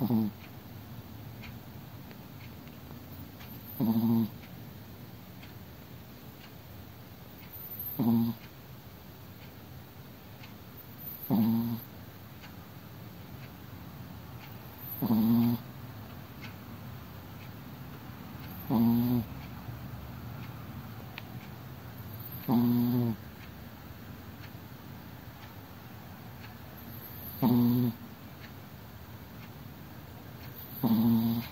Mm-hmm. うん。